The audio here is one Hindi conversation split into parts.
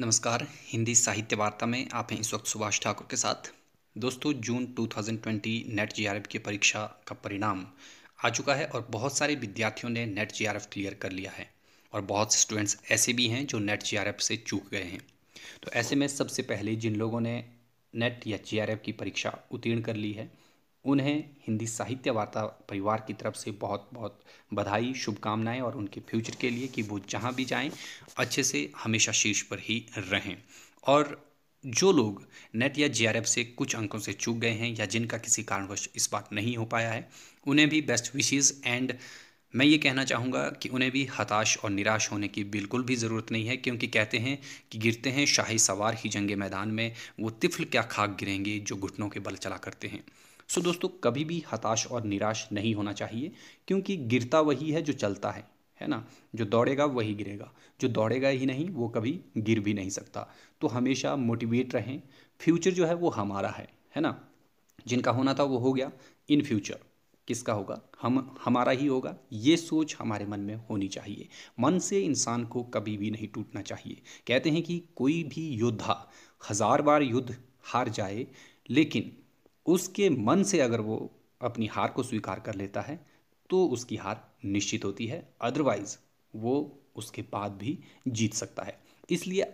नमस्कार, हिंदी साहित्य वार्ता में आप हैं इस वक्त सुभाष ठाकुर के साथ। दोस्तों, जून 2020 नेट जीआरएफ की परीक्षा का परिणाम आ चुका है और बहुत सारे विद्यार्थियों ने नेट जीआरएफ क्लियर कर लिया है और बहुत से स्टूडेंट्स ऐसे भी हैं जो नेट जीआरएफ से चूक गए हैं। तो ऐसे में सबसे पहले जिन लोगों ने नेट या जीआरएफ की परीक्षा उत्तीर्ण कर ली है उन्हें हिंदी साहित्य वार्ता परिवार की तरफ़ से बहुत बहुत बधाई, शुभकामनाएँ और उनके फ्यूचर के लिए कि वो जहाँ भी जाएँ, अच्छे से हमेशा शीर्ष पर ही रहें। और जो लोग नेट या जीआरएफ से कुछ अंकों से चूक गए हैं या जिनका किसी कारणवश इस बात नहीं हो पाया है, उन्हें भी बेस्ट विशेज़ एंड मैं ये कहना चाहूँगा कि उन्हें भी हताश और निराश होने की बिल्कुल भी ज़रूरत नहीं है, क्योंकि कहते हैं कि गिरते हैं शाही सवार ही जंगे मैदान में, वो तिफल क्या खाक गिरेंगे जो घुटनों के बल चला करते हैं। सो दोस्तों, कभी भी हताश और निराश नहीं होना चाहिए, क्योंकि गिरता वही है जो चलता है है ना? जो दौड़ेगा वही गिरेगा, जो दौड़ेगा ही नहीं, वो कभी गिर भी नहीं सकता। तो हमेशा मोटिवेट रहें। फ्यूचर जो है वो हमारा है है ना? जिनका होना था वो हो गया। इन फ्यूचर किसका होगा? हम, हमारा ही होगा। ये सोच हमारे मन में होनी चाहिए। मन से इंसान को कभी भी नहीं टूटना चाहिए। कहते हैं कि कोई भी योद्धा, हज़ार बार युद्ध हार जाए, लेकिन उसके मन से अगर वो अपनी हार को स्वीकार कर लेता है तो उसकी हार निश्चित होती है। अदरवाइज़ वो उसके बाद भी जीत सकता है। इसलिए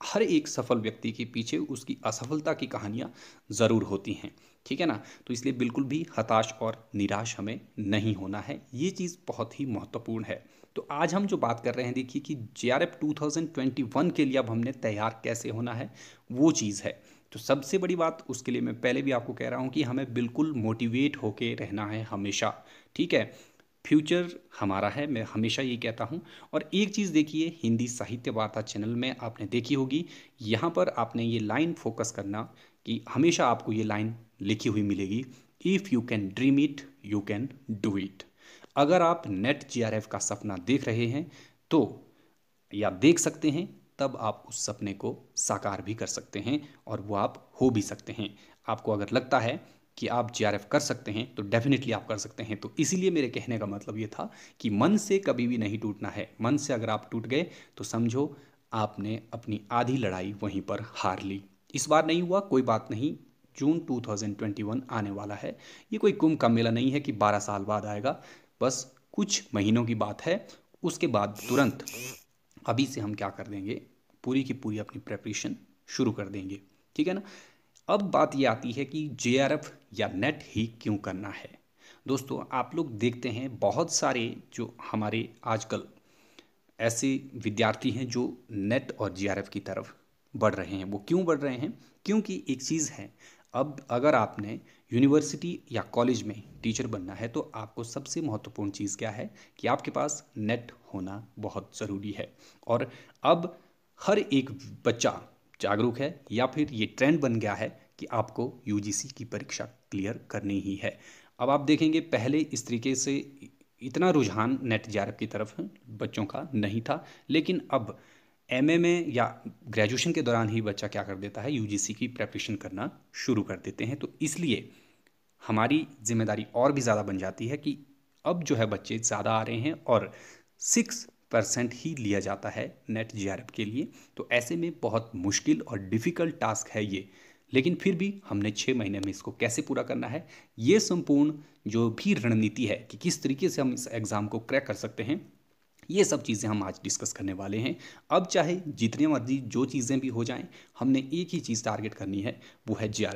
हर एक सफल व्यक्ति के पीछे उसकी असफलता की कहानियाँ ज़रूर होती हैं। ठीक है ना? तो इसलिए बिल्कुल भी हताश और निराश हमें नहीं होना है। ये चीज़ बहुत ही महत्वपूर्ण है। तो आज हम जो बात कर रहे हैं, देखिए कि जे आर एफ़ टू के लिए अब हमने तैयार कैसे होना है, वो चीज़ है। तो सबसे बड़ी बात उसके लिए मैं पहले भी आपको कह रहा हूँ कि हमें बिल्कुल मोटिवेट होके रहना है हमेशा, ठीक है? फ्यूचर हमारा है, मैं हमेशा ये कहता हूँ। और एक चीज़ देखिए, हिंदी साहित्य वार्ता चैनल में आपने देखी होगी, यहाँ पर आपने ये लाइन फोकस करना कि हमेशा आपको ये लाइन लिखी हुई मिलेगी if you can dream it you can do it अगर आप नेट जी का सपना देख रहे हैं तो या देख सकते हैं तब आप उस सपने को साकार भी कर सकते हैं और वो आप हो भी सकते हैं। आपको अगर लगता है कि आप जे कर सकते हैं तो डेफिनेटली आप कर सकते हैं। तो इसीलिए मेरे कहने का मतलब ये था कि मन से कभी भी नहीं टूटना है। मन से अगर आप टूट गए तो समझो आपने अपनी आधी लड़ाई वहीं पर हार ली। इस बार नहीं हुआ, कोई बात नहीं। जून 2021 आने वाला है। ये कोई कुंभ का मेला नहीं है कि 12 साल बाद आएगा। बस कुछ महीनों की बात है। उसके बाद तुरंत अभी से हम क्या कर देंगे? पूरी की पूरी अपनी प्रेपरेशन शुरू कर देंगे। ठीक है ना? अब बात ये आती है कि जे या नेट ही क्यों करना है? दोस्तों, आप लोग देखते हैं बहुत सारे जो हमारे आजकल ऐसे विद्यार्थी हैं जो नेट और जे की तरफ़ बढ़ रहे हैं। वो क्यों बढ़ रहे हैं? क्योंकि एक चीज़ है, अब अगर आपने यूनिवर्सिटी या कॉलेज में टीचर बनना है तो आपको सबसे महत्वपूर्ण चीज़ क्या है कि आपके पास नेट होना बहुत ज़रूरी है। और अब हर एक बच्चा जागरूक है या फिर ये ट्रेंड बन गया है कि आपको यूजीसी की परीक्षा क्लियर करनी ही है। अब आप देखेंगे, पहले इस तरीके से इतना रुझान नेट जे की तरफ़ बच्चों का नहीं था, लेकिन अब एमए में या ग्रेजुएशन के दौरान ही बच्चा क्या कर देता है? यूजीसी की प्रेपरेशन करना शुरू कर देते हैं। तो इसलिए हमारी ज़िम्मेदारी और भी ज़्यादा बन जाती है कि अब जो है बच्चे ज़्यादा आ रहे हैं और सिक्स परसेंट ही लिया जाता है नेट जी के लिए। तो ऐसे में बहुत मुश्किल और डिफ़िकल्ट टास्क है ये। लेकिन फिर भी हमने छः महीने में इसको कैसे पूरा करना है? ये संपूर्ण जो भी रणनीति है कि किस तरीके से हम इस एग्ज़ाम को क्रैक कर सकते हैं ये सब चीज़ें हम आज डिस्कस करने वाले हैं। अब चाहे जितने मर्ज़ी जो चीज़ें भी हो जाएँ, हमने एक ही चीज़ टारगेट करनी है, वो है जी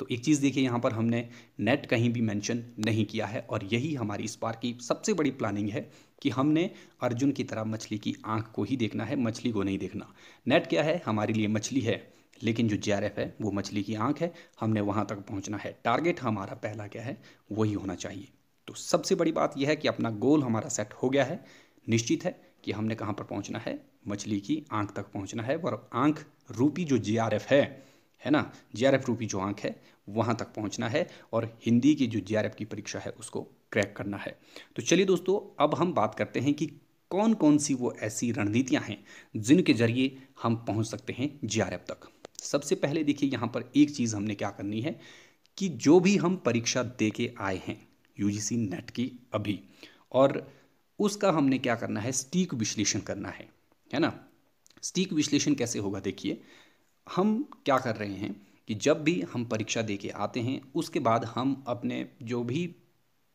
तो एक चीज़ देखिए, यहाँ पर हमने नेट कहीं भी मेंशन नहीं किया है और यही हमारी इस बार की सबसे बड़ी प्लानिंग है कि हमने अर्जुन की तरह मछली की आँख को ही देखना है, मछली को नहीं देखना। नेट क्या है? हमारे लिए मछली है, लेकिन जो जे है, वो मछली की आँख है। हमने वहाँ तक पहुँचना है। टारगेट हमारा पहला क्या है? वही होना चाहिए। तो सबसे बड़ी बात यह है कि अपना गोल हमारा सेट हो गया है। निश्चित है कि हमने कहाँ पर पहुँचना है? मछली की आँख तक पहुँचना है और आँख रूपी जो जे है है ना? जे रूपी जो आँख है, वहाँ तक पहुँचना है और हिंदी की जो जे की परीक्षा है उसको क्रैक करना है। तो चलिए दोस्तों, अब हम बात करते हैं कि कौन कौन सी वो ऐसी रणनीतियाँ हैं जिनके ज़रिए हम पहुँच सकते हैं जे तक। सबसे पहले देखिए, यहाँ पर एक चीज़ हमने क्या करनी है कि जो भी हम परीक्षा दे के आए हैं यूजीसी नेट की अभी, और उसका हमने क्या करना है? स्टीक विश्लेषण करना है है ना? स्टीक विश्लेषण कैसे होगा देखिए, हम क्या कर रहे हैं कि जब भी हम परीक्षा दे के आते हैं, उसके बाद हम अपने जो भी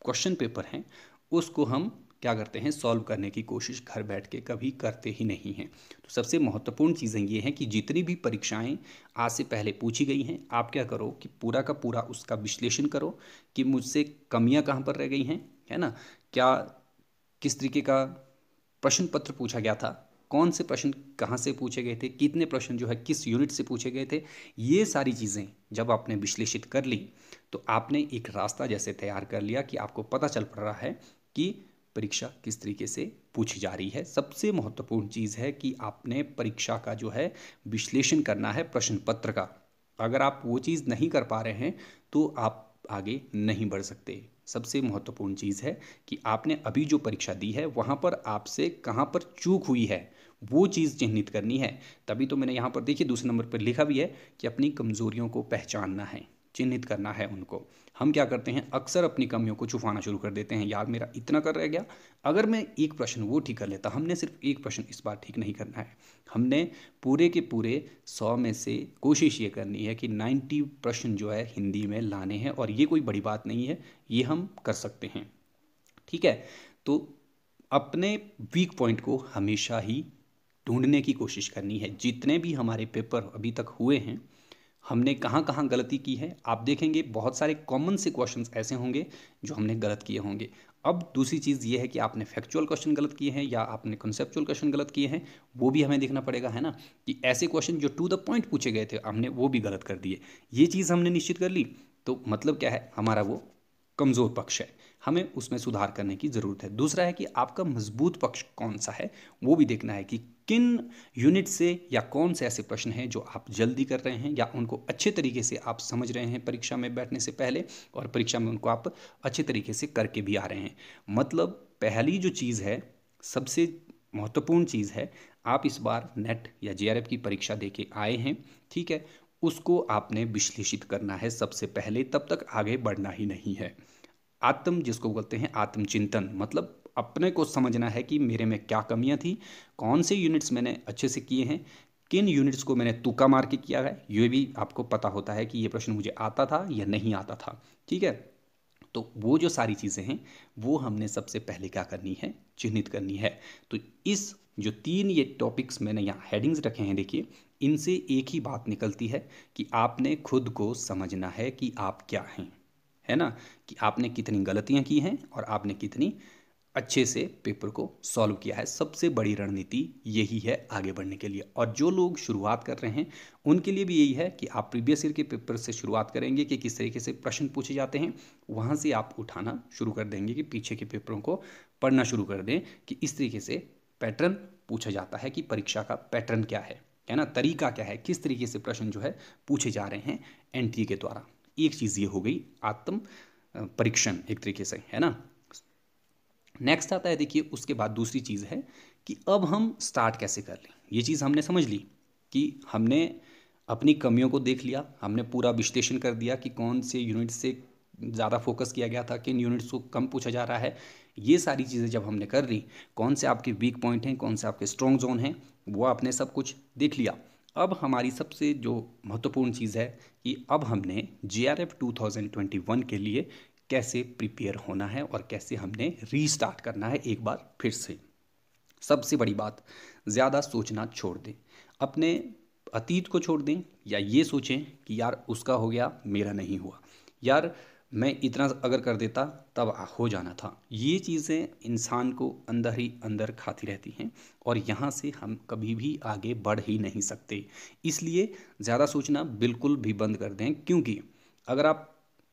क्वेश्चन पेपर हैं, उसको हम क्या करते हैं? सॉल्व करने की कोशिश घर बैठ के कभी करते ही नहीं हैं। तो सबसे महत्वपूर्ण चीज़ें ये हैं कि जितनी भी परीक्षाएँ आज से पहले पूछी गई हैं, आप क्या करो कि पूरा का पूरा उसका विश्लेषण करो कि मुझसे कमियाँ कहाँ पर रह गई हैं, है ना? क्या किस तरीके का प्रश्न पत्र पूछा गया था? कौन से प्रश्न कहाँ से पूछे गए थे? कितने प्रश्न जो है, किस यूनिट से पूछे गए थे? ये सारी चीज़ें जब आपने विश्लेषित कर ली तो आपने एक रास्ता जैसे तैयार कर लिया कि आपको पता चल पड़ रहा है कि परीक्षा किस तरीके से पूछी जा रही है। सबसे महत्वपूर्ण चीज़ है कि आपने परीक्षा का जो है, विश्लेषण करना है प्रश्न पत्र का। अगर आप वो चीज़ नहीं कर पा रहे हैं तो आप आगे नहीं बढ़ सकते। सबसे महत्वपूर्ण चीज़ है कि आपने अभी जो परीक्षा दी है, वहाँ पर आपसे कहाँ पर चूक हुई है, वो चीज़ चिन्हित करनी है। तभी तो मैंने यहाँ पर, देखिए, दूसरे नंबर पर लिखा भी है कि अपनी कमज़ोरियों को पहचानना है। चिन्हित करना है उनको। हम क्या करते हैं? अक्सर अपनी कमियों को छुपाना शुरू कर देते हैं। यार, मेरा इतना कर रह गया। अगर मैं एक प्रश्न वो ठीक कर लेता, हमने सिर्फ़ एक प्रश्न इस बार ठीक नहीं करना है। हमने पूरे के पूरे सौ में से कोशिश ये करनी है कि नाइन्टी प्रश्न जो है हिंदी में लाने हैं और ये कोई बड़ी बात नहीं है, ये हम कर सकते हैं। ठीक है? तो अपने वीक पॉइंट को हमेशा ही ढूँढने की कोशिश करनी है। जितने भी हमारे पेपर अभी तक हुए हैं हमने कहाँ कहाँ गलती की है, आप देखेंगे बहुत सारे कॉमन से क्वेश्चंस ऐसे होंगे जो हमने गलत किए होंगे। अब दूसरी चीज़ ये है कि आपने फैक्चुअल क्वेश्चन गलत किए हैं या आपने कॉन्सेप्चुअल क्वेश्चन गलत किए हैं, वो भी हमें देखना पड़ेगा, है ना? कि ऐसे क्वेश्चन जो टू द पॉइंट पूछे गए थे, हमने वो भी गलत कर दिए। ये चीज़ हमने निश्चित कर ली तो मतलब क्या है, हमारा वो कमज़ोर पक्ष है। हमें उसमें सुधार करने की ज़रूरत है। दूसरा है कि आपका मज़बूत पक्ष कौन सा है, वो भी देखना है कि किन यूनिट से या कौन से ऐसे प्रश्न हैं जो आप जल्दी कर रहे हैं या उनको अच्छे तरीके से आप समझ रहे हैं परीक्षा में बैठने से पहले और परीक्षा में उनको आप अच्छे तरीके से करके भी आ रहे हैं। मतलब पहली जो चीज़ है, सबसे महत्वपूर्ण चीज़ है, आप इस बार नेट या जेआरएफ की परीक्षा दे के आए हैं, ठीक है? उसको आपने विश्लेषित करना है सबसे पहले, तब तक आगे बढ़ना ही नहीं है। आत्म, जिसको बोलते हैं आत्मचिंतन। मतलब अपने को समझना है कि मेरे में क्या कमियाँ थी, कौन से यूनिट्स मैंने अच्छे से किए हैं, किन यूनिट्स को मैंने तुक्का मार के किया है, ये भी आपको पता होता है कि ये प्रश्न मुझे आता था या नहीं आता था। ठीक है? तो वो जो सारी चीज़ें हैं, वो हमने सबसे पहले क्या करनी है? चिन्हित करनी है। तो इस जो तीन ये टॉपिक्स मैंने यहाँ हेडिंग्स रखे हैं, देखिए, इनसे एक ही बात निकलती है कि आपने खुद को समझना है कि आप क्या हैं। है ना, कि आपने कितनी गलतियाँ की हैं और आपने कितनी अच्छे से पेपर को सॉल्व किया है। सबसे बड़ी रणनीति यही है आगे बढ़ने के लिए। और जो लोग शुरुआत कर रहे हैं, उनके लिए भी यही है कि आप प्रीवियस ईयर के पेपर से शुरुआत करेंगे कि किस तरीके से प्रश्न पूछे जाते हैं, वहाँ से आप उठाना शुरू कर देंगे कि पीछे के पेपरों को पढ़ना शुरू कर दें कि इस तरीके से पैटर्न पूछा जाता है कि परीक्षा का पैटर्न क्या है है ना, तरीका क्या है, किस तरीके से प्रश्न जो है पूछे जा रहे हैं एन के द्वारा। एक चीज़ ये हो गई, आत्म परीक्षण एक तरीके से, है ना? नेक्स्ट आता है देखिए, उसके बाद दूसरी चीज़ है कि अब हम स्टार्ट कैसे कर लें? ये चीज़ हमने समझ ली कि हमने अपनी कमियों को देख लिया, हमने पूरा विश्लेषण कर दिया कि कौन से यूनिट से ज़्यादा फोकस किया गया था, किन यूनिट्स को कम पूछा जा रहा है। ये सारी चीज़ें जब हमने कर ली, कौन से आपके वीक पॉइंट हैं, कौन से आपके स्ट्रॉन्ग जोन हैं, वो आपने सब कुछ देख लिया। अब हमारी सबसे जो महत्वपूर्ण चीज़ है कि अब हमने J R F two thousand twenty one के लिए कैसे प्रिपेयर होना है और कैसे हमने रीस्टार्ट करना है एक बार फिर से। सबसे बड़ी बात, ज़्यादा सोचना छोड़ दें। अपने अतीत को छोड़ दें या ये सोचें कि यार उसका हो गया, मेरा नहीं हुआ। यार मैं इतना अगर कर देता, तब हो जाना था। ये चीज़ें इंसान को अंदर ही अंदर खाती रहती हैं और यहाँ से हम कभी भी आगे बढ़ ही नहीं सकते। इसलिए ज़्यादा सोचना बिल्कुल भी बंद कर दें, क्योंकि अगर आप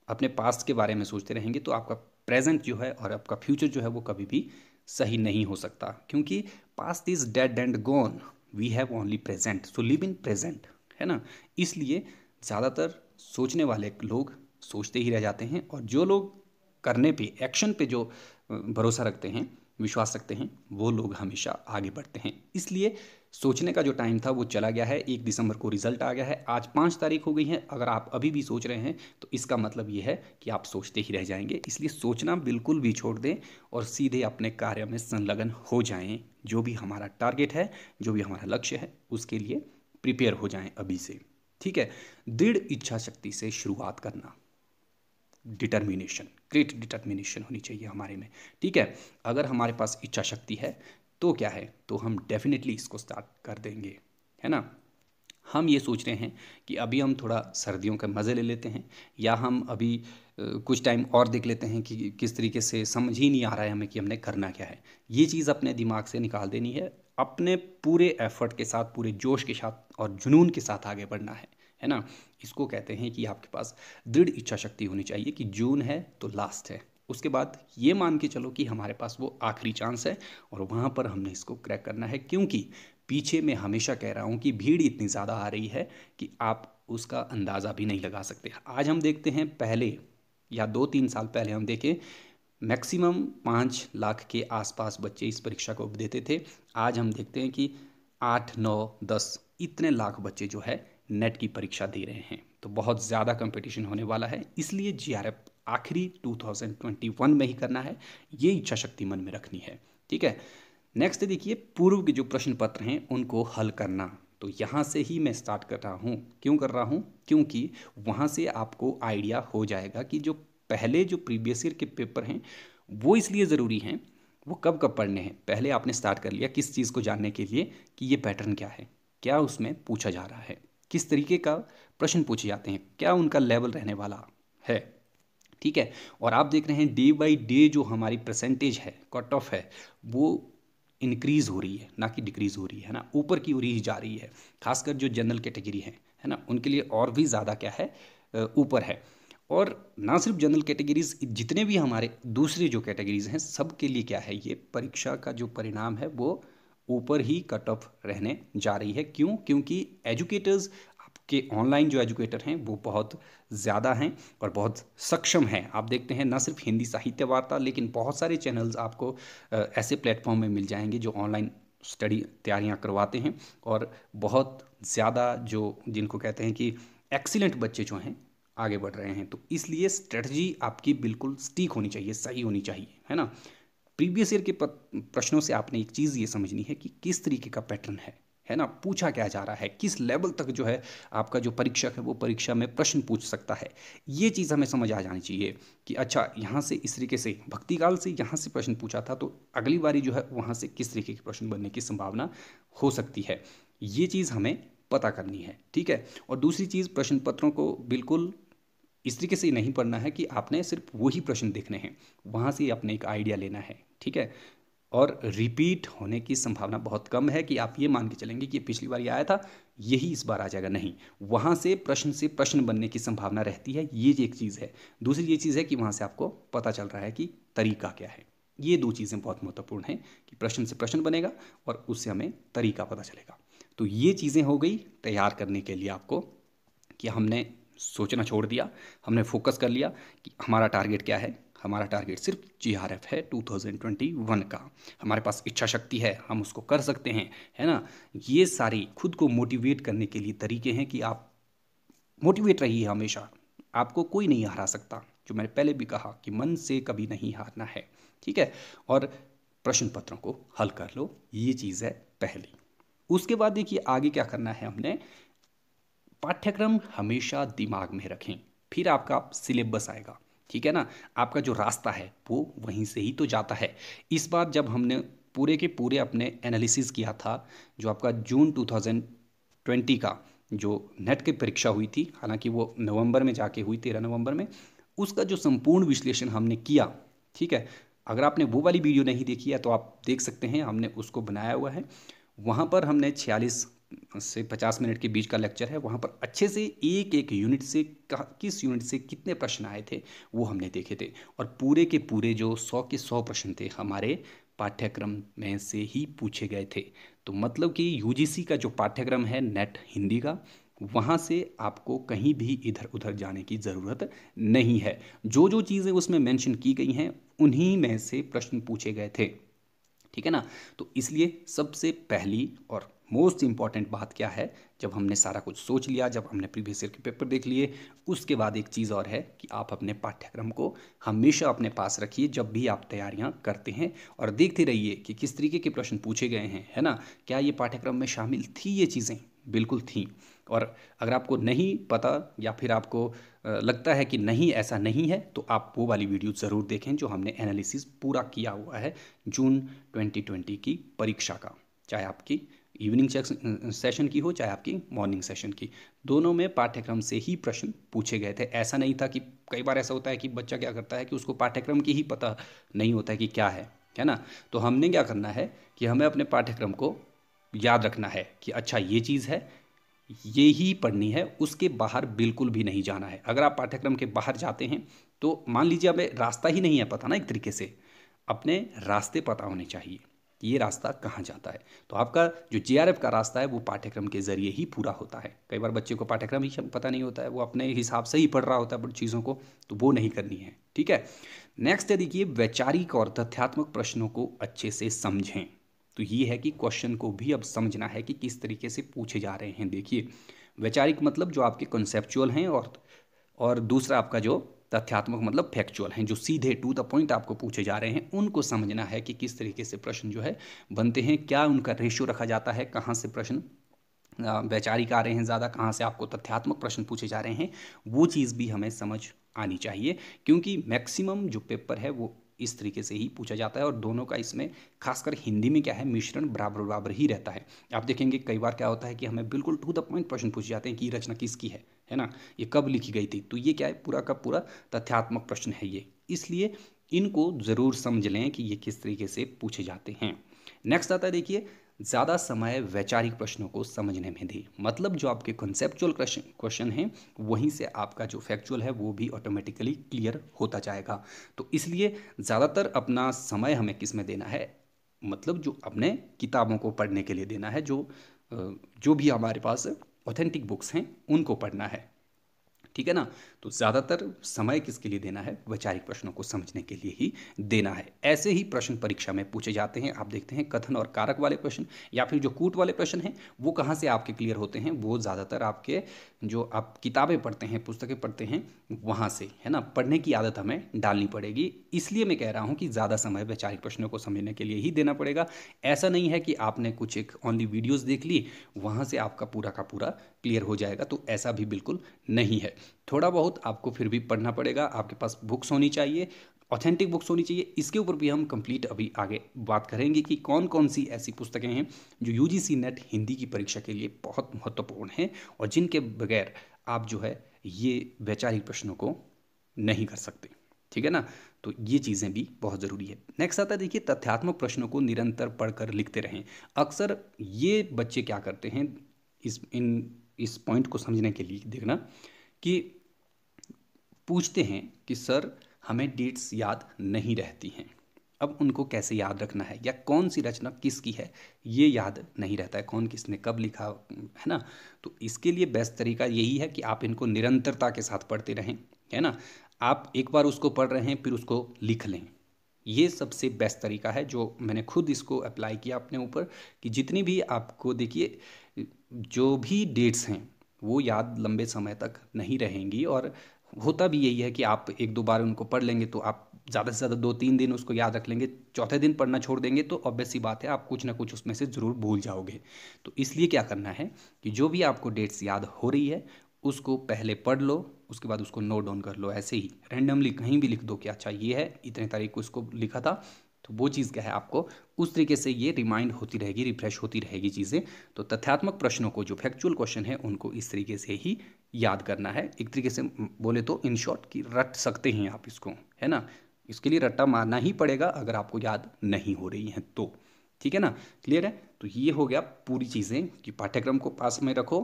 अपने पास्ट के बारे में सोचते रहेंगे तो आपका प्रेजेंट जो है और आपका फ्यूचर जो है वो कभी भी सही नहीं हो सकता। क्योंकि past is dead and gone, we have only present, so live in present, है ना? इसलिए ज़्यादातर सोचने वाले लोग सोचते ही रह जाते हैं और जो लोग करने पे एक्शन पे जो भरोसा रखते हैं, विश्वास रखते हैं, वो लोग हमेशा आगे बढ़ते हैं। इसलिए सोचने का जो टाइम था, वो चला गया है। एक दिसंबर को रिज़ल्ट आ गया है। आज पाँच तारीख हो गई है। अगर आप अभी भी सोच रहे हैं तो इसका मतलब ये है कि आप सोचते ही रह जाएँगे। इसलिए सोचना बिल्कुल भी छोड़ दें और सीधे अपने कार्य में संलग्न हो जाएँ। जो भी हमारा टारगेट है, जो भी हमारा लक्ष्य है, उसके लिए प्रिपेयर हो जाएँ अभी से। ठीक है? दृढ़ इच्छा शक्ति से शुरुआत करना। डिटर्मिनेशन ग्रेट डिटर्मिनेशन होनी चाहिए हमारे में, ठीक है? अगर हमारे पास इच्छा शक्ति है तो क्या है? तो हम डेफिनेटली इसको स्टार्ट कर देंगे, है ना? हम ये सोच रहे हैं कि अभी हम थोड़ा सर्दियों के मज़े ले लेते हैं, या हम अभी कुछ टाइम और देख लेते हैं कि किस तरीके से समझ ही नहीं आ रहा है हमें कि हमने करना क्या है। ये चीज़ अपने दिमाग से निकाल देनी है, अपने पूरे एफर्ट के साथ, पूरे जोश के साथ और जुनून के साथ आगे बढ़ना है है ना? इसको कहते हैं कि आपके पास दृढ़ इच्छा शक्ति होनी चाहिए कि जून है तो लास्ट है। उसके बाद ये मान के चलो कि हमारे पास वो आखिरी चांस है और वहाँ पर हमने इसको क्रैक करना है क्योंकि पीछे मैं हमेशा कह रहा हूँ कि भीड़ इतनी ज़्यादा आ रही है कि आप उसका अंदाज़ा भी नहीं लगा सकते। आज हम देखते हैं पहले या दो तीन साल पहले हम देखें मैक्सिमम पाँच लाख के आसपास बच्चे इस परीक्षा को देते थे। आज हम देखते हैं कि आठ, नौ, दस इतने लाख बच्चे जो है नेट की परीक्षा दे रहे हैं। तो बहुत ज़्यादा कंपटीशन होने वाला है। इसलिए जीआरएफ आखिरी 2021 में ही करना है। ये इच्छा शक्ति मन में रखनी है। ठीक है? नेक्स्ट देखिए, पूर्व के जो प्रश्न पत्र हैं, उनको हल करना। तो यहाँ से ही मैं स्टार्ट कर रहा हूँ। क्यों कर रहा हूँ? क्योंकि वहाँ से आपको आइडिया हो जाएगा कि जो पहले जो प्रीवियस ईयर के पेपर हैं, वो इसलिए ज़रूरी हैं, वो कब कब पढ़ने हैं? पहले आपने स्टार्ट कर लिया किस चीज़ को जानने के लिए कि ये पैटर्न क्या है? क्या उसमें पूछा जा रहा है? किस तरीके का प्रश्न पूछे जाते हैं, क्या उनका लेवल रहने वाला है, ठीक है? और आप देख रहे हैं डे बाई डे जो हमारी परसेंटेज है कट ऑफ़ है, वो इंक्रीज़ हो रही है, ना कि डिक्रीज़ हो रही है ना? ऊपर की ओर ही जा रही है, खासकर जो जनरल कैटेगरी है है ना? उनके लिए और भी ज़्यादा क्या है ऊपर है। और ना सिर्फ़ जनरल कैटेगरीज जितने भी हमारे दूसरे जो कैटेगरीज हैं सब के लिए क्या है, ये परीक्षा का जो परिणाम है, वो ऊपर ही कट ऑफ़ रहने जा रही है। क्यों? क्योंकि एजुकेटर्स आपके ऑनलाइन जो एजुकेटर हैं, वो बहुत ज़्यादा हैं और बहुत सक्षम हैं। आप देखते हैं, न सिर्फ़ हिंदी साहित्य वार्ता, लेकिन बहुत सारे चैनल्स आपको ऐसे प्लेटफॉर्म में मिल जाएँगे जो ऑनलाइन स्टडी तैयारियाँ करवाते हैं और बहुत ज़्यादा जो, जिनको कहते हैं कि एक्सीलेंट बच्चे जो हैं, आगे बढ़ रहे हैं। तो इसलिए स्ट्रेटजी आपकी बिल्कुल स्टीक होनी चाहिए, सही होनी चाहिए, है ना? प्रीवियस ईयर के प्रश्नों से आपने एक चीज़ ये समझनी है कि किस तरीके का पैटर्न है है ना? पूछा क्या जा रहा है? किस लेवल तक जो है आपका जो परीक्षक है वो परीक्षा में प्रश्न पूछ सकता है? ये चीज़ हमें समझ आ जानी चाहिए कि अच्छा यहाँ से इस तरीके से, भक्तिकाल से यहाँ से प्रश्न पूछा था तो अगली बारी जो है वहाँ से किस तरीके के प्रश्न बनने की संभावना हो सकती है। ये चीज़ हमें पता करनी है, ठीक है? और दूसरी चीज़ प्रश्न पत्रों को बिल्कुल इस तरीके से नहीं पढ़ना है कि आपने सिर्फ़ वही प्रश्न देखने हैं, वहाँ से आपने एक आइडिया लेना है, ठीक है? और रिपीट होने की संभावना बहुत कम है कि आप ये मान के चलेंगे कि पिछली बार ये आया था, यही इस बार आ जाएगा, नहीं। वहाँ से प्रश्न से प्रश्न बनने की संभावना रहती है, ये एक चीज़ है। दूसरी ये चीज़ है कि वहाँ से आपको पता चल रहा है कि तरीका क्या है। ये दो चीज़ें बहुत महत्वपूर्ण हैं कि प्रश्न से प्रश्न बनेगा और उससे हमें तरीका पता चलेगा। तो ये चीज़ें हो गई तैयार करने के लिए आपको कि हमने सोचना छोड़ दिया। हमने फोकस कर लिया कि हमारा टारगेट क्या है? हमारा टारगेट सिर्फ़ जी आर एफ़ है 2021 का। हमारे पास इच्छा शक्ति है, हम उसको कर सकते हैं, है ना? ये सारी खुद को मोटिवेट करने के लिए तरीके हैं कि आप मोटिवेट रहिए हमेशा। आपको कोई नहीं हरा सकता। जो मैंने पहले भी कहा कि मन से कभी नहीं हारना है, ठीक है? और प्रश्न पत्रों को हल कर लो। ये चीज़ है पहली। उसके बाद देखिए आगे क्या करना है हमने? पाठ्यक्रम हमेशा दिमाग में रखें। फिर आपका सिलेबस आएगा। ठीक है ना? आपका जो रास्ता है, वो वहीं से ही तो जाता है। इस बार जब हमने पूरे के पूरे अपने एनालिसिस किया था, जो आपका जून 2020 का जो नेट की परीक्षा हुई थी, हालाँकि वो नवंबर में जाके हुई, तेरह नवंबर में, उसका जो संपूर्ण विश्लेषण हमने किया, ठीक है? अगर आपने वो वाली वीडियो नहीं देखी है तो आप देख सकते हैं, हमने उसको बनाया हुआ है। वहाँ पर हमने छियालीस से पचास मिनट के बीच का लेक्चर है, वहाँ पर अच्छे से एक एक यूनिट से किस यूनिट से कितने प्रश्न आए थे, वो हमने देखे थे। और पूरे के पूरे जो सौ के सौ प्रश्न थे, हमारे पाठ्यक्रम में से ही पूछे गए थे। तो मतलब कि यूजीसी का जो पाठ्यक्रम है नेट हिंदी का, वहाँ से आपको कहीं भी इधर उधर जाने की ज़रूरत नहीं है। जो जो चीज़ें उसमें मेंशन की गई हैं, उन्हीं में से प्रश्न पूछे गए थे। ठीक है ना? तो इसलिए सबसे पहली और मोस्ट इंपॉर्टेंट बात क्या है? जब हमने सारा कुछ सोच लिया, जब हमने प्रीवियस ईयर के पेपर देख लिए, उसके बाद एक चीज़ और है कि आप अपने पाठ्यक्रम को हमेशा अपने पास रखिए जब भी आप तैयारियाँ करते हैं और देखते रहिए कि किस तरीके के प्रश्न पूछे गए हैं, है ना? क्या ये पाठ्यक्रम में शामिल थी ये चीज़ें? बिल्कुल थी। और अगर आपको नहीं पता या फिर आपको लगता है कि नहीं, ऐसा नहीं है तो आप वो वाली वीडियो ज़रूर देखें जो हमने एनालिसिस पूरा किया हुआ है जून 2020 की परीक्षा का, चाहे आपकी इवनिंग सेशन की हो, चाहे आपकी मॉर्निंग सेशन की। दोनों में पाठ्यक्रम से ही प्रश्न पूछे गए थे। ऐसा नहीं था कि कई बार ऐसा होता है कि बच्चा क्या करता है कि उसको पाठ्यक्रम की ही पता नहीं होता है कि क्या है है ना? तो हमने क्या करना है कि हमें अपने पाठ्यक्रम को याद रखना है कि अच्छा ये चीज़ है, ये ही पढ़नी है, उसके बाहर बिल्कुल भी नहीं जाना है। अगर आप पाठ्यक्रम के बाहर जाते हैं तो मान लीजिए हमें रास्ता ही नहीं है पता ना एक तरीके से। अपने रास्ते पता होने चाहिए। कि ये रास्ता कहाँ जाता है? तो आपका जो जे का रास्ता है, वो पाठ्यक्रम के ज़रिए ही पूरा होता है। कई बार बच्चे को पाठ्यक्रम ही पता नहीं होता है, वो अपने हिसाब से ही पढ़ रहा होता है चीज़ों को तो वो नहीं करनी है, ठीक है? नेक्स्ट है देखिए वैचारिक और तथ्यात्मक प्रश्नों को अच्छे से समझें। तो ये है कि क्वेश्चन को भी अब समझना है कि किस तरीके से पूछे जा रहे हैं। देखिए, वैचारिक मतलब जो आपके कंसेप्चुअल हैं और और दूसरा आपका जो तथ्यात्मक मतलब फैक्चुअल हैं, जो सीधे टू द पॉइंट आपको पूछे जा रहे हैं, उनको समझना है कि किस तरीके से प्रश्न जो है बनते हैं, क्या उनका रेशियो रखा जाता है, कहाँ से प्रश्न वैचारिक आ रहे हैं ज़्यादा, कहाँ से आपको तथ्यात्मक प्रश्न पूछे जा रहे हैं, वो चीज़ भी हमें समझ आनी चाहिए, क्योंकि मैक्सिमम जो पेपर है वो इस तरीके से ही पूछा जाता है और दोनों का इसमें, खासकर हिंदी में क्या है, मिश्रण बराबर बराबर ही रहता है। आप देखेंगे कई बार क्या होता है कि हमें बिल्कुल टू द पॉइंट प्रश्न पूछे जाते हैं कि रचना किसकी है? है ना? ये कब लिखी गई थी? तो ये क्या है? पूरा का पूरा तथ्यात्मक प्रश्न है ये। इसलिए इनको ज़रूर समझ लें कि ये किस तरीके से पूछे जाते हैं। नेक्स्ट आता है देखिए, ज़्यादा समय वैचारिक प्रश्नों को समझने में दी। मतलब जो आपके कॉन्सेप्चुअल क्वेश्चन हैं, वहीं से आपका जो फैक्चुअल है, वो भी ऑटोमेटिकली क्लियर होता जाएगा। तो इसलिए ज़्यादातर अपना समय हमें किसमें देना है? मतलब जो अपने किताबों को पढ़ने के लिए देना है, जो जो भी हमारे पास ऑथेंटिक बुक्स हैं उनको पढ़ना है। ठीक है ना? तो ज़्यादातर समय किसके लिए देना है? वैचारिक प्रश्नों को समझने के लिए ही देना है। ऐसे ही प्रश्न परीक्षा में पूछे जाते हैं, आप देखते हैं कथन और कारक वाले प्रश्न या फिर जो कूट वाले प्रश्न हैं, वो कहाँ से आपके क्लियर होते हैं? वो ज़्यादातर आपके जो आप किताबें पढ़ते हैं, पुस्तकें पढ़ते हैं, वहाँ से, है ना? पढ़ने की आदत हमें डालनी पड़ेगी। इसलिए मैं कह रहा हूँ कि ज़्यादा समय वैचारिक प्रश्नों को समझने के लिए ही देना पड़ेगा। ऐसा नहीं है कि आपने कुछ एक ओनली वीडियोज़ देख ली, वहाँ से आपका पूरा का पूरा क्लियर हो जाएगा तो ऐसा भी बिल्कुल नहीं है। थोड़ा बहुत आपको फिर भी पढ़ना पड़ेगा, आपके पास बुक्स होनी चाहिए ऑथेंटिक बुक्स होनी चाहिए, इसके ऊपर भी हम कंप्लीट अभी आगे बात करेंगे कि कौन कौन सी ऐसी पुस्तकें हैं जो यू जी नेट हिंदी की परीक्षा के लिए बहुत महत्वपूर्ण हैं और जिनके बगैर आप जो है ये वैचारिक प्रश्नों को नहीं कर सकते। ठीक है ना? तो ये चीज़ें भी बहुत ज़रूरी है। नेक्स्ट आता है, देखिए, तथ्यात्मक प्रश्नों को निरंतर पढ़कर लिखते रहें। अक्सर ये बच्चे क्या करते हैं, इस, इन, इस पॉइंट को समझने के लिए देखना कि पूछते हैं कि, सर, हमें डेट्स याद नहीं रहती हैं। अब उनको कैसे याद रखना है? या कौन सी रचना किसकी है? ये याद नहीं रहता है, कौन किसने कब लिखा, है ना? तो इसके लिए बेस्ट तरीका यही है कि आप इनको निरंतरता के साथ पढ़ते रहें, है ना? आप एक बार उसको पढ़ रहे हैं, फिर उसको लिख लें। ये सबसे बेस्ट तरीका है, जो मैंने खुद इसको अप्लाई किया अपने ऊपर, कि जितनी भी आपको देखिए, जो भी डेट्स हैं, वो याद लंबे समय तक नहीं रहेंगी और होता भी यही है कि आप एक दो बार उनको पढ़ लेंगे तो आप ज़्यादा से ज़्यादा दो तीन दिन उसको याद रख लेंगे, चौथे दिन पढ़ना छोड़ देंगे तो ऑब्वियस सी बात है आप कुछ ना कुछ उसमें से ज़रूर भूल जाओगे। तो इसलिए क्या करना है कि जो भी आपको डेट्स याद हो रही है, उसको पहले पढ़ लो, उसके बाद उसको नोट डाउन कर लो, ऐसे ही। रैंडमली कहीं भी लिख दो कि अच्छा ये है, इतने तारीख को इसको लिखा था तो वो चीज़ क्या है आपको? उस तरीके से ये रिमाइंड होती रहेगी रिफ्रेश होती रहेगी चीज़ें। तो तथ्यात्मक प्रश्नों को, जो फैक्चुअल क्वेश्चन है, उनको इस तरीके से ही याद करना है। एक तरीके से बोले तो इन शॉर्ट कि रट सकते हैं आप इसको, है ना? इसके लिए रट्टा मारना ही पड़ेगा, अगर आपको याद नहीं हो रही है तो। ठीक है ना? क्लियर है? तो ये हो गया पूरी चीज़ें, कि पाठ्यक्रम को पास में रखो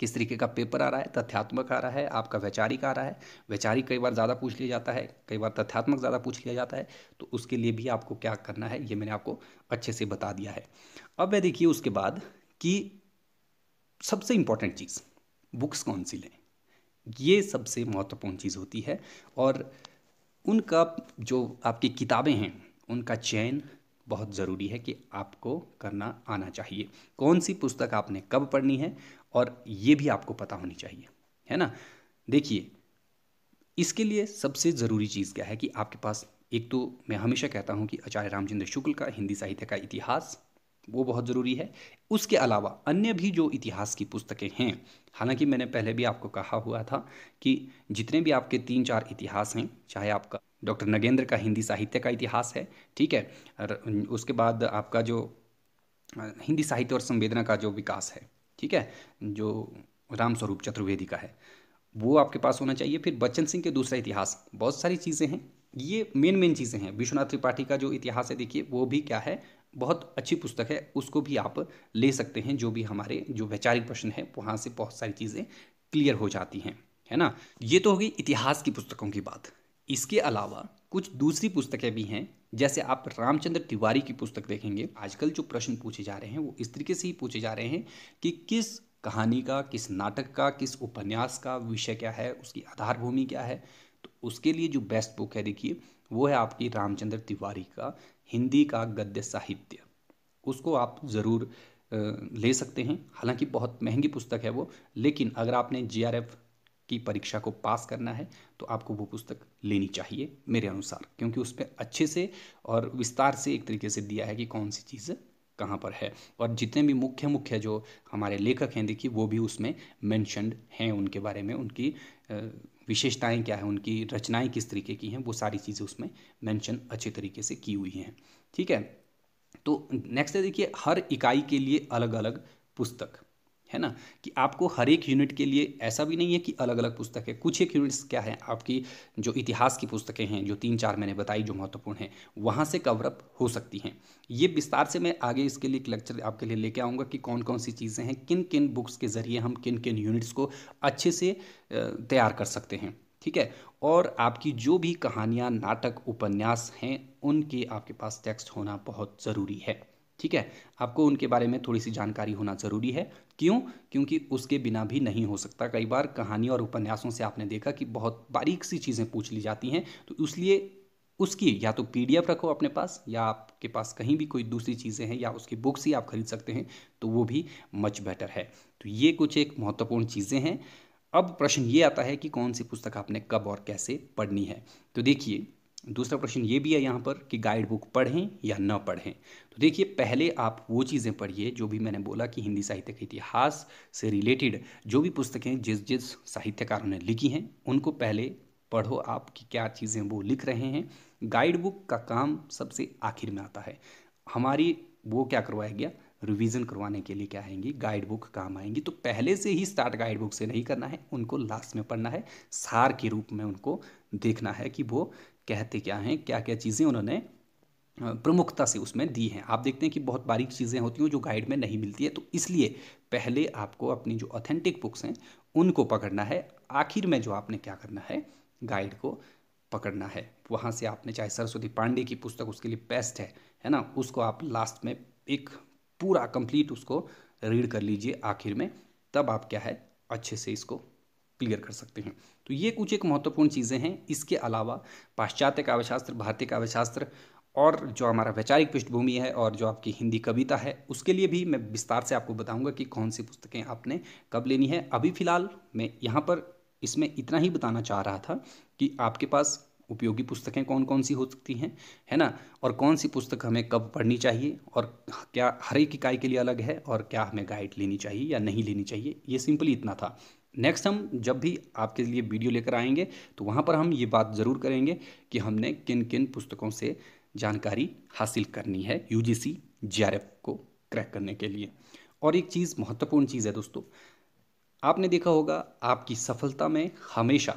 किस तरीके का पेपर आ रहा है, तथ्यात्मक आ रहा है, आपका वैचारिक आ रहा है। वैचारिक कई बार ज़्यादा पूछ लिया जाता है, कई बार तथ्यात्मक ज़्यादा पूछ लिया जाता है तो उसके लिए भी आपको क्या करना है, ये मैंने आपको अच्छे से बता दिया है। अब वह देखिए उसके बाद कि सबसे इंपॉर्टेंट चीज़, बुक्स कौन सी लें? ये सबसे महत्वपूर्ण चीज़ होती है और उनका जो आपकी किताबें हैं, उनका चयन बहुत ज़रूरी है कि आपको करना आना चाहिए। कौन सी पुस्तक आपने कब पढ़नी है और ये भी आपको पता होनी चाहिए, है ना? देखिए, इसके लिए सबसे ज़रूरी चीज़ क्या है कि आपके पास, एक तो मैं हमेशा कहता हूँ कि आचार्य रामचंद्र शुक्ल का, हिंदी साहित्य का इतिहास, वो बहुत ज़रूरी है। उसके अलावा अन्य भी जो इतिहास की पुस्तकें हैं, हालाँकि मैंने पहले भी आपको कहा हुआ था कि जितने भी आपके तीन चार इतिहास हैं, चाहे आपका डॉक्टर नगेंद्र का हिंदी साहित्य का इतिहास है, ठीक है? उसके बाद आपका जो, हिंदी साहित्य और संवेदना का जो विकास है ठीक है? जो रामस्वरूप चतुर्वेदी का है, वो आपके पास होना चाहिए। फिर बच्चन सिंह के दूसरा इतिहास, बहुत सारी चीज़ें हैं। ये मेन मेन चीज़ें हैं। विश्वनाथ त्रिपाठी का जो इतिहास है, देखिए, वो भी क्या है? बहुत अच्छी पुस्तक है। उसको भी आप ले सकते हैं, जो भी हमारे जो वैचारिक प्रश्न है, वहाँ से बहुत सारी चीज़ें क्लियर हो जाती हैं। है ना? ये तो होगी इतिहास की पुस्तकों की बात। इसके अलावा कुछ दूसरी पुस्तकें भी हैं जैसे आप रामचंद्र तिवारी की पुस्तक देखेंगे, आजकल जो प्रश्न पूछे जा रहे हैं, वो इस तरीके से ही पूछे जा रहे हैं कि किस कहानी का, किस नाटक का, किस उपन्यास का विषय क्या है, उसकी आधार भूमि क्या है? तो उसके लिए जो बेस्ट बुक है, देखिए, वो है आपकी रामचंद्र तिवारी का हिंदी का गद्य साहित्य। उसको आप ज़रूर ले सकते हैं। हालाँकि बहुत महँगी पुस्तक है वो, लेकिन अगर आपने जीआरएफ की परीक्षा को पास करना है तो आपको वो पुस्तक लेनी चाहिए मेरे अनुसार, क्योंकि उस पर अच्छे से और विस्तार से एक तरीके से दिया है कि कौन सी चीज़ कहाँ पर है। और जितने भी मुख्य मुख्य जो हमारे लेखक हैं, देखिए, वो भी उसमें मैंशनड हैं, उनके बारे में, उनकी विशेषताएँ क्या है, उनकी रचनाएँ किस तरीके की हैं, वो सारी चीज़ें उसमें मेंशन अच्छे तरीके से की हुई हैं। ठीक है? तो नेक्स्ट है, देखिए, हर इकाई के लिए अलग अलग पुस्तक। है ना, कि आपको हर एक यूनिट के लिए ऐसा भी नहीं है कि अलग अलग पुस्तक है कुछ एक यूनिट्स क्या है, आपकी जो इतिहास की पुस्तकें हैं, जो तीन चार मैंने बताई जो महत्वपूर्ण हैं, वहाँ से कवरअप हो सकती हैं। ये विस्तार से मैं आगे इसके लिए एक लेक्चर आपके लिए लेके आऊँगा कि कौन कौन सी चीज़ें हैं किन किन बुक्स के ज़रिए हम किन किन यूनिट्स को अच्छे से तैयार कर सकते हैं, ठीक है? और आपकी जो भी कहानियाँ, नाटक, उपन्यास हैं, उनके आपके पास टेक्स्ट होना बहुत ज़रूरी है। ठीक है? आपको उनके बारे में थोड़ी सी जानकारी होना ज़रूरी है। क्यों? क्योंकि उसके बिना भी नहीं हो सकता। कई बार कहानी और उपन्यासों से आपने देखा कि बहुत बारीक सी चीज़ें पूछ ली जाती हैं तो इसलिए उसकी या तो पीडीएफ रखो अपने पास, या आपके पास कहीं भी कोई दूसरी चीज़ें हैं, या उसकी बुक्स ही आप खरीद सकते हैं तो वो भी मच बेटर है। तो ये कुछ एक महत्वपूर्ण चीज़ें हैं। अब प्रश्न ये आता है कि कौन सी पुस्तक आपने कब और कैसे पढ़नी है? तो देखिए दूसरा प्रश्न ये भी है यहाँ पर कि गाइड बुक पढ़ें या न पढ़ें। तो देखिए, पहले आप वो चीज़ें पढ़िए जो भी मैंने बोला कि हिंदी साहित्य के इतिहास से रिलेटेड जो भी पुस्तकें जिस जिस साहित्यकारों ने लिखी हैं, उनको पहले पढ़ो आप कि क्या चीज़ें वो लिख रहे हैं। गाइड बुक का काम सबसे आखिर में आता है। हमारी वो क्या करवाया गया? रिवीजन करवाने के लिए क्या आएँगी? गाइड बुक काम आएँगी। तो पहले से ही स्टार्ट गाइड बुक से नहीं करना है, उनको लास्ट में पढ़ना है। सार के रूप में उनको देखना है कि वो कहते क्या हैं क्या क्या चीज़ें उन्होंने प्रमुखता से उसमें दी हैं। आप देखते हैं कि बहुत बारीक चीज़ें होती हैं, जो गाइड में नहीं मिलती है। तो इसलिए पहले आपको अपनी जो ऑथेंटिक बुक्स हैं, उनको पकड़ना है। आखिर में जो आपने क्या करना है गाइड को पकड़ना है। वहाँ से आपने, चाहे सरस्वती पांडे की पुस्तक उसके लिए बेस्ट है है ना? उसको आप लास्ट में एक पूरा कंप्लीट उसको रीड कर लीजिए आखिर में। तब आप क्या है, अच्छे से इसको क्लियर कर सकते हैं। तो ये कुछ एक महत्वपूर्ण चीज़ें हैं। इसके अलावा पाश्चात्य काव्यशास्त्र, भारतीय काव्यशास्त्र और जो हमारा वैचारिक पृष्ठभूमि है और जो आपकी हिंदी कविता है, उसके लिए भी मैं विस्तार से आपको बताऊँगा कि कौन सी पुस्तकें आपने कब लेनी है। अभी फ़िलहाल मैं यहाँ पर इसमें इतना ही बताना चाह रहा था कि आपके पास उपयोगी पुस्तकें कौन कौन सी हो सकती हैं, है ना? और कौन सी पुस्तक हमें कब पढ़नी चाहिए और क्या हर एक इकाई के लिए अलग है और क्या हमें गाइड लेनी चाहिए या नहीं लेनी चाहिए, ये सिंपली इतना था। नेक्स्ट हम जब भी आपके लिए वीडियो लेकर आएँगे तो वहाँ पर हम ये बात ज़रूर करेंगे कि हमने किन किन पुस्तकों से जानकारी हासिल करनी है यू जी को क्रैक करने के लिए। और एक चीज़ महत्वपूर्ण चीज़ है दोस्तों, आपने देखा होगा, आपकी सफलता में हमेशा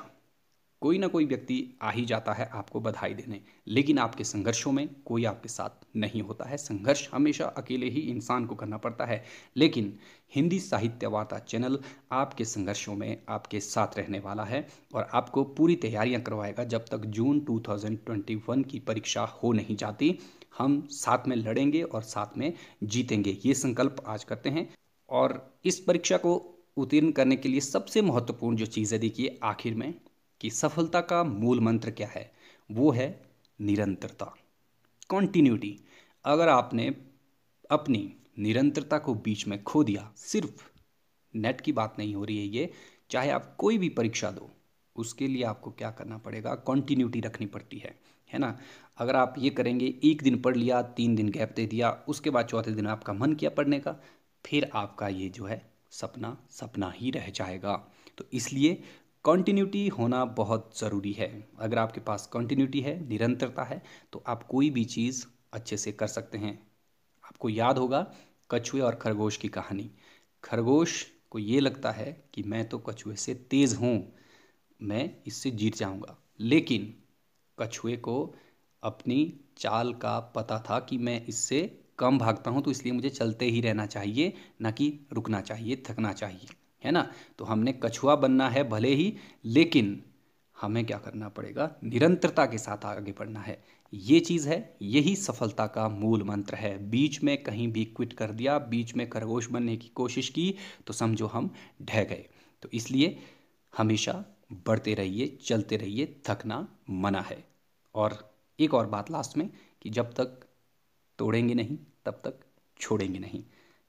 कोई ना कोई व्यक्ति आ ही जाता है आपको बधाई देने। लेकिन आपके संघर्षों में कोई आपके साथ नहीं होता है। संघर्ष हमेशा अकेले ही इंसान को करना पड़ता है। लेकिन हिंदी साहित्य वार्ता चैनल आपके संघर्षों में आपके साथ रहने वाला है और आपको पूरी तैयारियाँ करवाएगा। जब तक जून 2021 की परीक्षा हो नहीं जाती, हम साथ में लड़ेंगे और साथ में जीतेंगे। ये संकल्प आज करते हैं और इस परीक्षा को उत्तीर्ण करने के लिए सबसे महत्वपूर्ण जो चीज़ है देखिए आखिर में कि सफलता का मूल मंत्र क्या है? वो है निरंतरता। कॉन्टिन्यूटी अगर आपने अपनी निरंतरता को बीच में खो दिया, सिर्फ़ नेट की बात नहीं हो रही है ये, चाहे आप कोई भी परीक्षा दो, उसके लिए आपको क्या करना पड़ेगा? कॉन्टीन्यूटी रखनी पड़ती है है ना? अगर आप ये करेंगे, एक दिन पढ़ लिया, तीन दिन गैप दे दिया, उसके बाद चौथे दिन आपका मन किया पढ़ने का, फिर आपका ये जो है सपना सपना ही रह जाएगा। तो इसलिए कॉन्टीन्यूटी होना बहुत ज़रूरी है। अगर आपके पास कॉन्टीन्यूटी है, निरंतरता है तो आप कोई भी चीज़ अच्छे से कर सकते हैं। आपको याद होगा कछुए और खरगोश की कहानी। खरगोश को ये लगता है कि मैं तो कछुए से तेज़ हूँ, मैं इससे जीत जाऊँगा। लेकिन कछुए को अपनी चाल का पता था कि मैं इससे कम भागता हूँ तो इसलिए मुझे चलते ही रहना चाहिए, ना कि रुकना चाहिए, थकना चाहिए। है ना? तो हमने कछुआ बनना है भले ही, लेकिन हमें क्या करना पड़ेगा? निरंतरता के साथ आगे बढ़ना है। ये चीज़ है, यही सफलता का मूल मंत्र है। बीच में कहीं भी क्विट कर दिया, बीच में खरगोश बनने की कोशिश की तो समझो हम ढह गए। तो इसलिए हमेशा बढ़ते रहिए, चलते रहिए, थकना मना है। और एक और बात लास्ट में, कि जब तक तोड़ेंगे नहीं, तब तक छोड़ेंगे नहीं।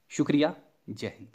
शुक्रिया, जय हिंद।